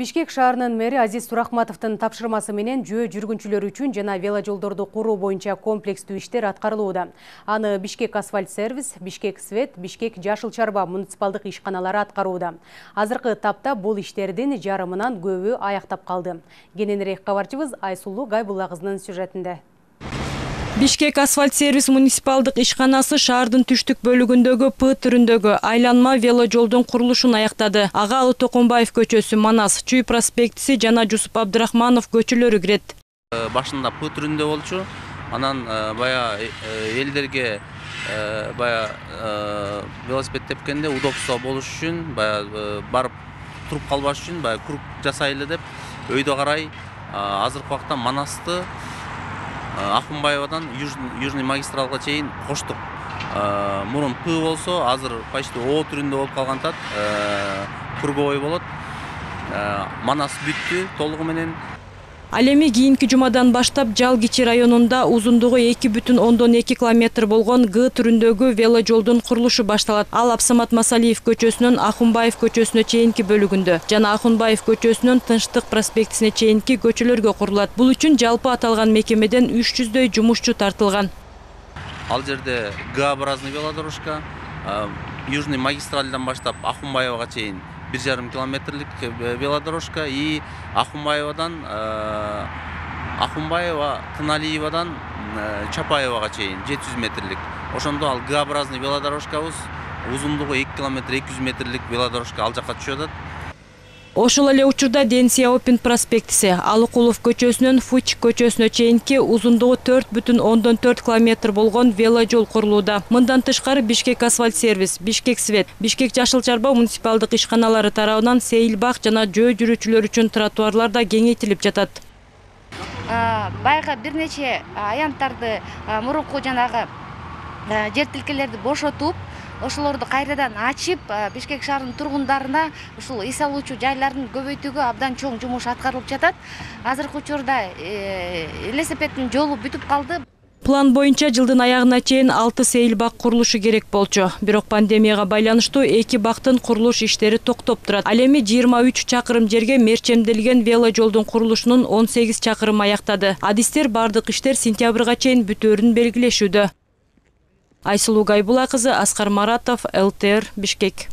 бишкек шаарынын мэри азиз сурахматовдун тапшырмасы менен жөө жүргүнчүлөр үчүн жана веложолдорду куруу боюнча комплекстүү иштер аткарылууда. Аны бишкек асфальт сервис бишкек свет бишкек жашыл чарба муниципалдык ишканалары аткарууда. Азыркы тапта бул иштердин жарымынан көбү аяктап калды. Кененирээк кабарчыбыз айсулуу гайбулла кызынын сюжетинде бишкек асфальт сервис муниципалдык ишканасы шаардын түштүк бөлүгүндөгү п түрүндөгү айланма вело жолдун курулушун аяктады. Ага алы токомбаев көчөсү манас чүй проспектиси жана жусуп абдрахманов көчөлөрү кирет. Э, башында п түрүндө болчу. Анан э, баягы э, элдерге баягы велосипед тепкенде удобство болуш үчүн баягы барып туруп калбаш үчүн баягы круг жасайлы деп өйдө карай. Азыркы убакта манасты Э, акунбаевадан южный магистралга чейин коштук. Э, мурун п болсо азыр почти о түрүндө болуп калгантат э, круговой болот. Манас бүттү толугу менен ал эми кийинки жумадан баштап жал кичи районунда узундугу эки бүтүн ондон эки километр болгон г түрүндөгү вело жолдун курулушу башталат. Ал абсамат масалиев көчөсүнөн ахунбаев көчөсүнө чейинки бөлүгүндө жана ахунбаев көчөсүнөн тынчтык проспектисине чейинки көчөлөргө курулат. Бул үчүн жалпы аталган мекемеден үч жүздөй жумушчу тартылган. Ал жерде г-образный велодорожка южный магистральдан баштап ахунбаевага чейин бир жарым километрлик э, велодорожка и ахунбаевадан э, ахунбаева тыналиевадан чапаевага чейин жети жүз метрлик ошондо ал г образный велодорожкабыз узундугу эки километр эки жүз метрлик велодорожка ал жака түшүп атат ошол эле учурда ден сяопин проспектиси алыкулов көчөсүнөн фуч көчөсүнө чейинки узундугу төрт бүтүн ондон төрт километр болгон вело жол курулууда. Мындан тышкары бишкек асфальт сервис бишкек свет бишкек жашыл чарба муниципалдык ишканалары тарабынан сейил бак жана жөө жүрүүчүлөр үчүн тротуарлар да кеңейтилип жатат. Баягы бир нече аянттарды мурунку жанагы жер тилкелерди бошотуп ошолорду кайрадан ачып бишкек шаарынын тургундарына ушул эс алуучу жайларын көбөйтүүгө абдан чоң жумуш аткарылып жатат. Азыркы учурда э, велосипеддин жолу бүтүп калды. План боюнча жылдын аягына чейин алты сейил бак курулушу керек болчу. Бирок пандемияга байланыштуу эки бактын курулуш иштери токтоп турат. Ал эми жыйырма үч чакырым жерге мерчемделген вело жолдун курулушунун он сегиз чакырымы аяктады. Адистер баардык иштер сентябрга чейин бүтөөрүн белгилешүүдө айсылу гайбулақызы асқар маратов лтр бишкек.